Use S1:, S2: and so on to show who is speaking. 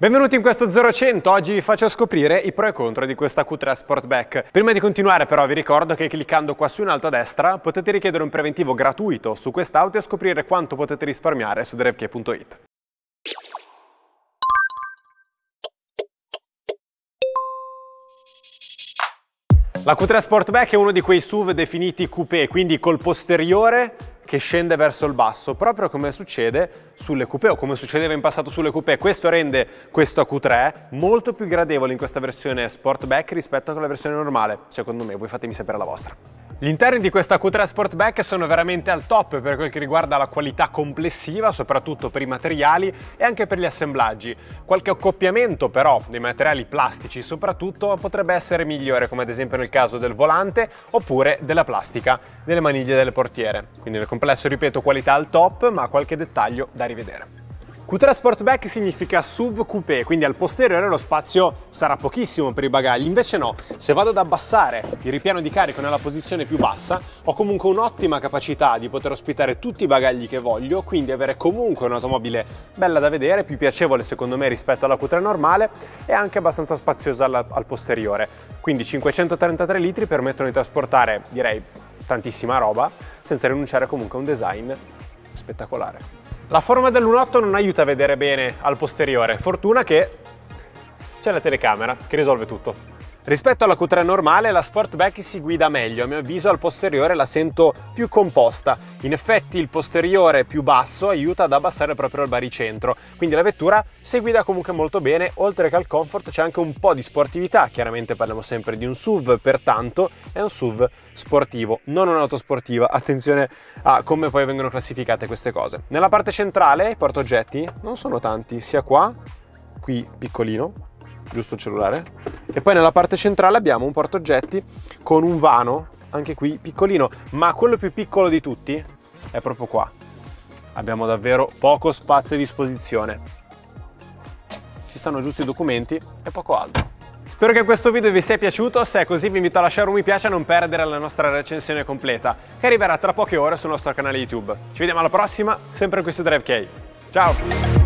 S1: Benvenuti in questo 0100, oggi vi faccio scoprire i pro e contro di questa Q3 Sportback. Prima di continuare però vi ricordo che cliccando qua su in alto a destra potete richiedere un preventivo gratuito su quest'auto e scoprire quanto potete risparmiare su drevk.it. La Q3 Sportback è uno di quei SUV definiti coupé, quindi col posteriore che scende verso il basso, proprio come succede sulle coupé o come succedeva in passato sulle coupé. Questo rende questo Q3 molto più gradevole in questa versione Sportback rispetto alla versione normale, secondo me. Voi fatemi sapere la vostra. Gli interni di questa Q3 Sportback sono veramente al top per quel che riguarda la qualità complessiva, soprattutto per i materiali e anche per gli assemblaggi. Qualche accoppiamento però dei materiali plastici soprattutto potrebbe essere migliore, come ad esempio nel caso del volante oppure della plastica delle maniglie delle portiere. Quindi nel complesso, ripeto, qualità al top, ma qualche dettaglio da rivedere. Q3 Sportback significa SUV coupé, quindi al posteriore lo spazio sarà pochissimo per i bagagli, invece no, se vado ad abbassare il ripiano di carico nella posizione più bassa, ho comunque un'ottima capacità di poter ospitare tutti i bagagli che voglio, quindi avere comunque un'automobile bella da vedere, più piacevole secondo me rispetto alla Q3 normale e anche abbastanza spaziosa al, al posteriore. Quindi 533 litri permettono di trasportare, direi, tantissima roba, senza rinunciare comunque a un design spettacolare. La forma dell'1.8 non aiuta a vedere bene al posteriore, fortuna che c'è la telecamera che risolve tutto. Rispetto alla Q3 normale la Sportback si guida meglio, a mio avviso al posteriore la sento più composta. In effetti il posteriore più basso aiuta ad abbassare proprio il baricentro, quindi la vettura si guida comunque molto bene, oltre che al comfort c'è anche un po' di sportività, chiaramente parliamo sempre di un SUV, pertanto è un SUV sportivo, non un'auto sportiva, attenzione a come poi vengono classificate queste cose. Nella parte centrale i portaoggetti non sono tanti, sia qua, qui piccolino, giusto il cellulare. E poi nella parte centrale abbiamo un portaoggetti con un vano, anche qui piccolino, ma quello più piccolo di tutti è proprio qua. Abbiamo davvero poco spazio a disposizione. Ci stanno giusti i documenti e poco altro. Spero che questo video vi sia piaciuto, se è così vi invito a lasciare un mi piace e non perdere la nostra recensione completa, che arriverà tra poche ore sul nostro canale YouTube. Ci vediamo alla prossima, sempre qui su DriveK. Ciao!